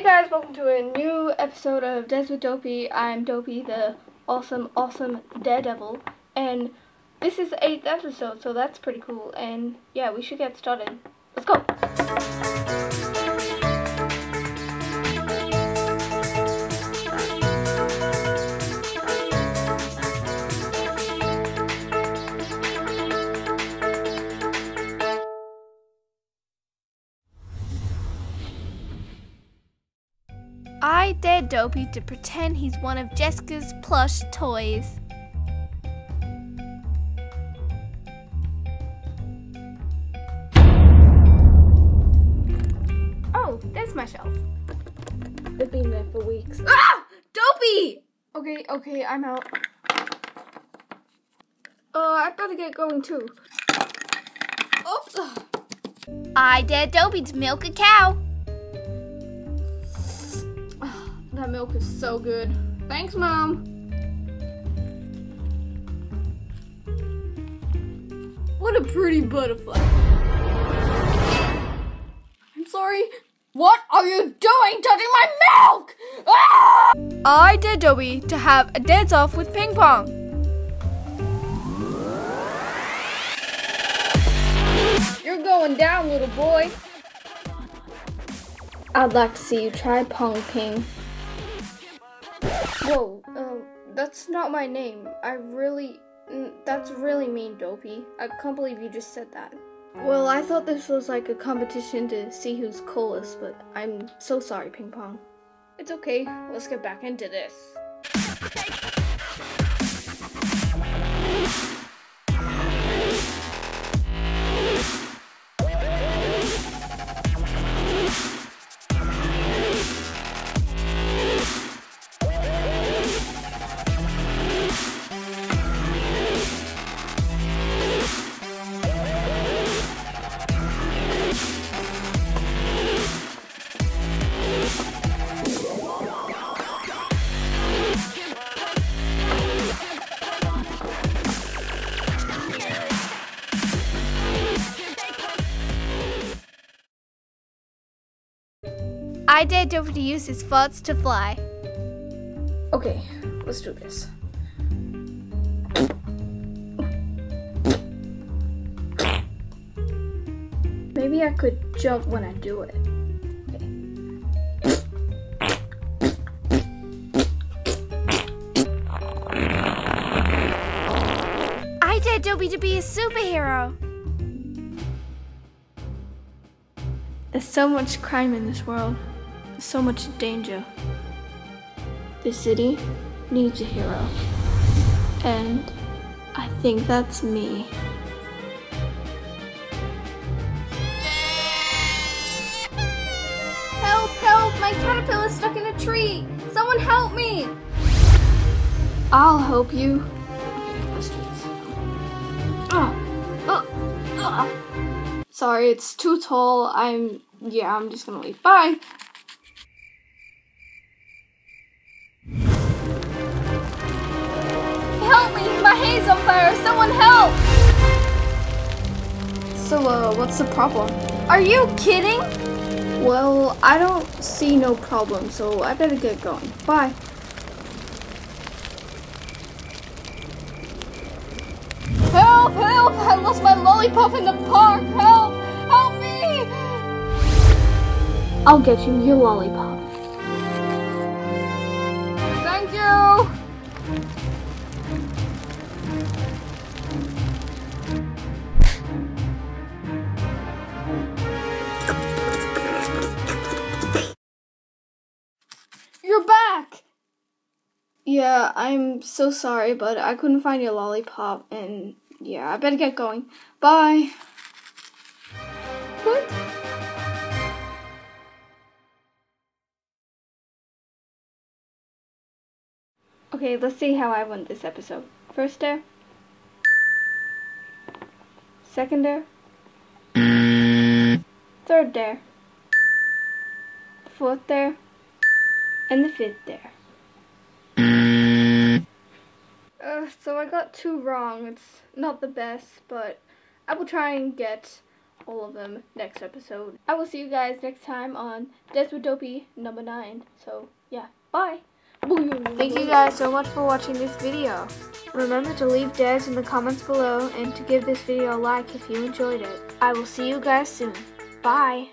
Hey guys, welcome to a new episode of Dares with Dopey. I'm Dopey, the awesome, awesome Daredevil, and this is the eighth episode, so that's pretty cool. And yeah, we should get started. Let's go. I dare Dopey to pretend he's one of Jessica's plush toys. Oh, there's my shelf. They've been there for weeks. Ah! Dopey! Okay, okay, I'm out. Uh, I've gotta get going too. Oops. I dare Dopey to milk a cow. That milk is so good. Thanks, Mom. What a pretty butterfly. I'm sorry. What are you doing touching my milk? Ah! I dare Dopey to have a dance off with ping pong. You're going down, little boy. I'd like to see you try pong ping. Whoa, um, that's not my name. I really, that's really mean, Dopey. I can't believe you just said that. Well, I thought this was like a competition to see who's coolest, but I'm so sorry, Ping Pong. It's okay, let's get back into this. I dare Dopey to use his farts to fly. Okay, let's do this. Maybe I could jump when I do it. I dare Dopey to be a superhero. There's so much crime in this world, so much danger. The city needs a hero. And I think that's me. Help, help! My caterpillar's stuck in a tree! Someone help me! I'll help you. Okay, let's do this. Oh, oh, oh. Sorry, it's too tall. I'm, yeah, I'm just gonna leave. Bye! Help me! My hay's on fire! Someone help! So, uh, what's the problem? Are you kidding? Well, I don't see no problem, so I better get going. Bye. Help! Help! I lost my lollipop in the park! Help! Help me! I'll get you your lollipop. You're back! Yeah, I'm so sorry, but I couldn't find your lollipop, and yeah, I better get going. Bye! What? Okay, let's see how I won this episode. First dare. Second dare. Mm. Third dare. Fourth dare. And the fifth there. Uh, so I got two wrong. It's not the best, but I will try and get all of them next episode. I will see you guys next time on Dares with Dopey number 9. So, yeah, bye. Thank you guys so much for watching this video. Remember to leave Des in the comments below and to give this video a like if you enjoyed it. I will see you guys soon. Bye.